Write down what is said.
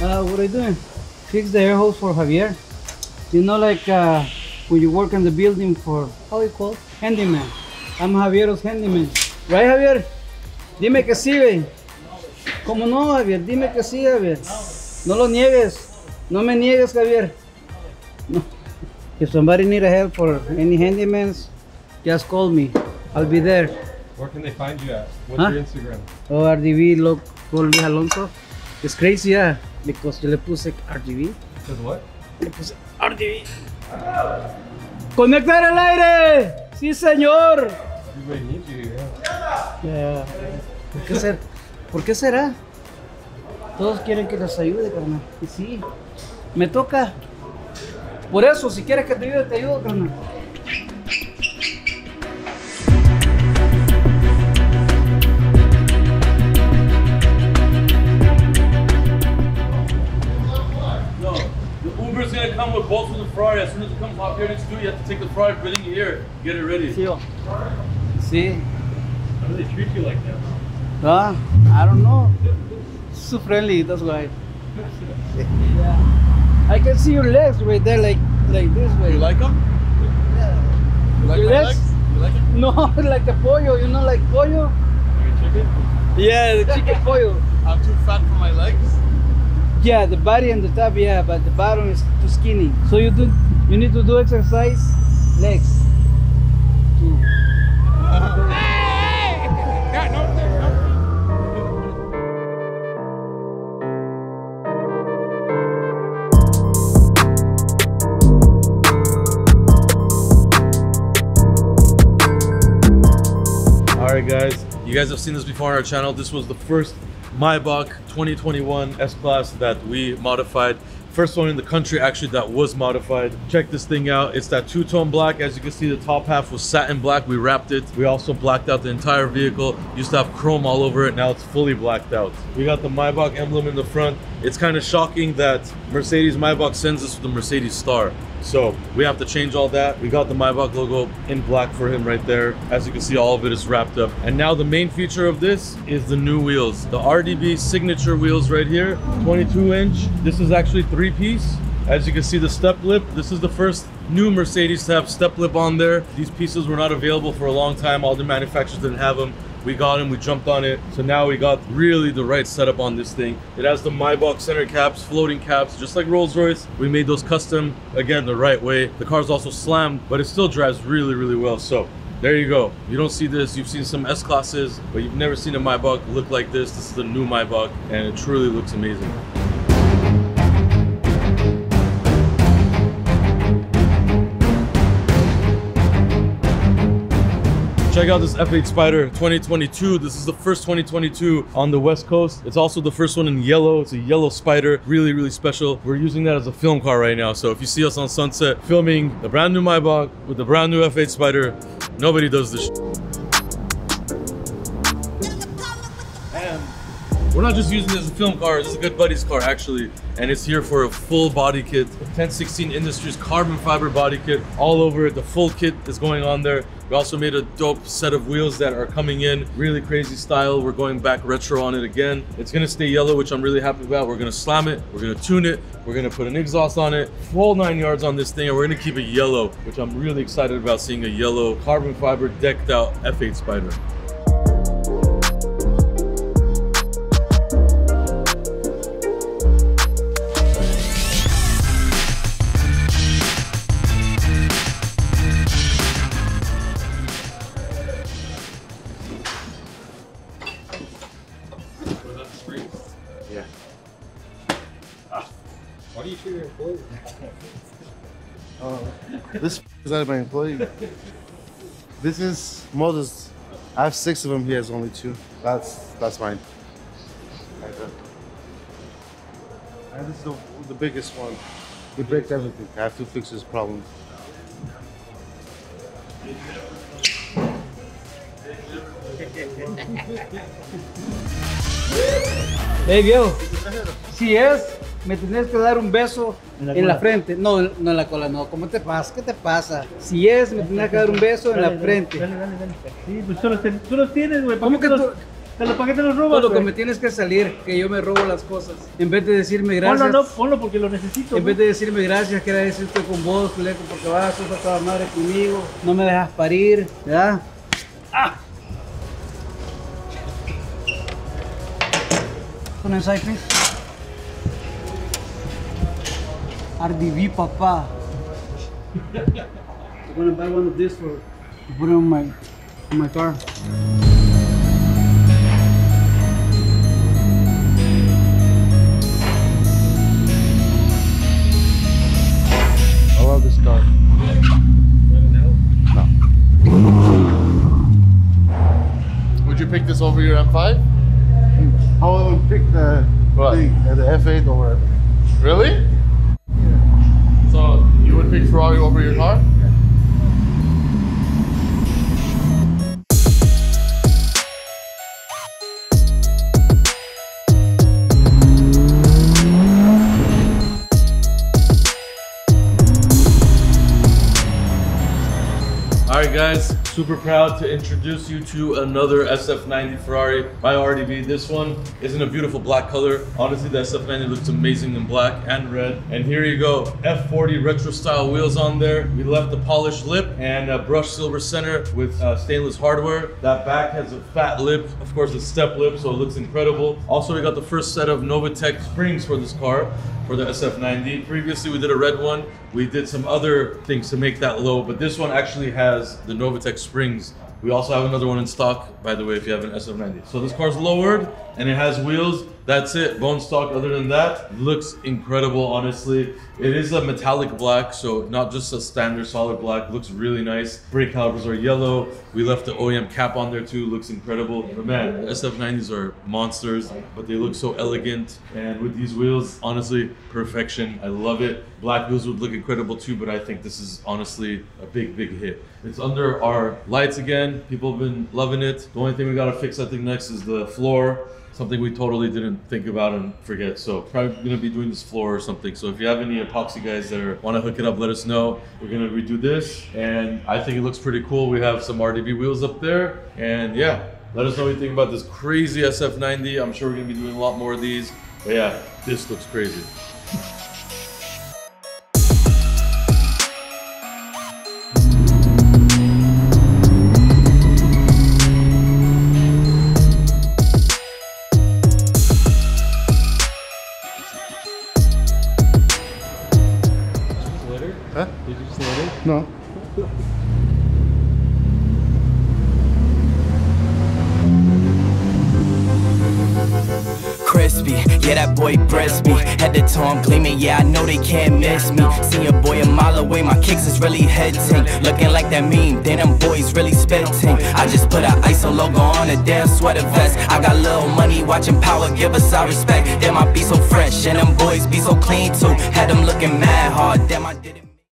Uh, what are you doing? Fix the air hose for Javier. You know, like uh, when you work in the building for how you call handyman. I'm Javiero's handyman. Right, Javier? Dime que sí, güey. ¿Cómo no, Javier? Dime que sí, Javier. No lo niegues. No me niegues, Javier. No. If somebody need a help for any handymans, just call me. I'll be there. Where can they find you at? What's Huh? your Instagram? O RDB lo call Luis Alonso. It's crazy, yeah. Because yo le puse. Says what? Le puse RDB. ¡Conectar el aire! ¡Sí, señor! Yeah. ¿Por qué, ser- ¿Por qué será? Todos quieren que les ayude, carnal. Y sí, me toca. Por eso, si quieres que te ayude, te ayudo, carnal. Bolts from the fryer. As soon as it comes off here next to you, you have to take the fryer, bring it here, get it ready. See? sí. How do they treat you like that? Ah, I don't know. So friendly, that's why. Yeah. I can see your legs right there, like like this way. You like them? You like Your legs? legs? You like them? No, like a pollo, you know, like pollo. Like a chicken? Yeah, the chicken pollo. I'm too fat for my legs. Yeah, the body and the top, yeah, but the bottom is too skinny. So you do, you need to do exercise, legs. To- All right, guys. You guys have seen this before on our channel. This was the first Maybach 2021 S-Class that we modified. First one in the country actually that was modified. Check this thing out. It's that two-tone black. As you can see, the top half was satin black. We wrapped it. We also blacked out the entire vehicle. Used to have chrome all over it. Now it's fully blacked out. We got the Maybach emblem in the front. It's kind of shocking that Mercedes Maybach sends us the Mercedes star. So we have to change all that. We got the Maybach logo in black for him right there. As you can see, all of it is wrapped up. And now the main feature of this is the new wheels. The RDB signature wheels right here, 22 inch. This is actually three piece. As you can see the step lip, this is the first new Mercedes to have step lip on there. These pieces were not available for a long time. All the manufacturers didn't have them. We got them, we jumped on it. So now we got really the right setup on this thing. It has the Maybach center caps, floating caps, just like Rolls-Royce. We made those custom, again, the right way. The car's also slammed, but it still drives really, really well. So there you go. You don't see this. You've seen some S-Classes, but you've never seen a Maybach look like this. This is the new Maybach, and it truly looks amazing. Check out this F8 Spider 2022. This is the first 2022 on the West Coast. It's also the first one in yellow. It's a yellow Spider, really, really special. We're using that as a film car right now. So if you see us on Sunset filming the brand new Maybach with the brand new F8 Spider, nobody does this. we're not just using it as a film car. This is a good buddy's car actually, and it's here for a full body kit. 1016 Industries carbon fiber body kit all over it. The full kit is going on there. We also made a dope set of wheels that are coming in, really crazy style. We're going back retro on it again. It's gonna stay yellow, which I'm really happy about. We're gonna slam it, we're gonna tune it, we're gonna put an exhaust on it, full nine yards on this thing, and we're gonna keep it yellow, which I'm really excited about seeing a yellow carbon fiber decked out F8 Spider. You your employees? This is not my employee. This is Moses. I have six of them. He has only two. That's that's mine. And this is the, the biggest one. He breaks everything. I have to fix his problem. Hey, viejo. Si es, me tienes que dar un beso en la, frente. No, no en la cola, no. ¿Cómo te pasa? ¿Qué te pasa? Si es, me tienes que dar un beso en la frente. Dale, dale, dale. Sí, pues tú los, ten- tú los tienes, güey. ¿para ¿Cómo que tú los- ¿Pero para qué te lo robas, Lo que me tienes que salir, que yo me robo las cosas. En vez de decirme gracias. Ponlo, no, ponlo porque lo necesito. En ¿no? vez de decirme gracias, quiero decir estoy con vos, Fleco, porque vas sos a toda madre conmigo, no me dejas parir, ¿verdad? ¡Ah! Pon inside, please. RDB, papá. I'm gonna buy one of this for put it on my on my car. I love this car. No. Would you pick this over your M5? I would pick the What? thing, the F8 or whatever. Really? So you would pick Ferrari over your car? Super proud to introduce you to another SF90 Ferrari by RDB. This one is in a beautiful black color. Honestly, the SF90 looks amazing in black and red. And here you go, F40 retro style wheels on there. We left the polished lip and a brushed silver center with uh, stainless hardware. That back has a fat lip, of course, a step lip, so it looks incredible. Also, we got the first set of Novitec springs for this car for the SF90. Previously, we did a red one. We did some other things to make that low, but this one actually has the Novitec springs. We also have another one in stock, by the way, if you have an SF90. So this car's lowered and it has wheels. That's it, bone stock. Other than that, looks incredible, honestly. It is a metallic black, so not just a standard solid black. Looks really nice. Brake calipers are yellow. We left the OEM cap on there too. Looks incredible. But man, the SF90s are monsters, but they look so elegant. And with these wheels, honestly, perfection. I love it. Black wheels would look incredible too, but I think this is honestly a big, big hit. It's under our lights again. People have been loving it. The only thing we gotta fix, I think, next is the floor. Something we totally didn't think about and forget. So probably gonna be doing this floor or something. So if you have any epoxy guys that are, want to hook it up, let us know. We're gonna redo this, and I think it looks pretty cool. We have some RDB wheels up there, and yeah, let us know what you think about this crazy SF90. I'm sure we're gonna be doing a lot more of these. But yeah, this looks crazy. Litter? Huh? Did you just litter? No. crispy. Yeah, that boy breast me. Head to toe, I'm gleaming. Yeah, I know they can't miss me. See a boy a mile away, my kicks is really hitting. Looking like that meme, then them boys really spitting. I just put a ISO logo on a damn sweater vest. I got little money watching power, give us our respect. Damn, I be so fresh, and them boys be so clean too. Had them looking mad hard, damn, I did it.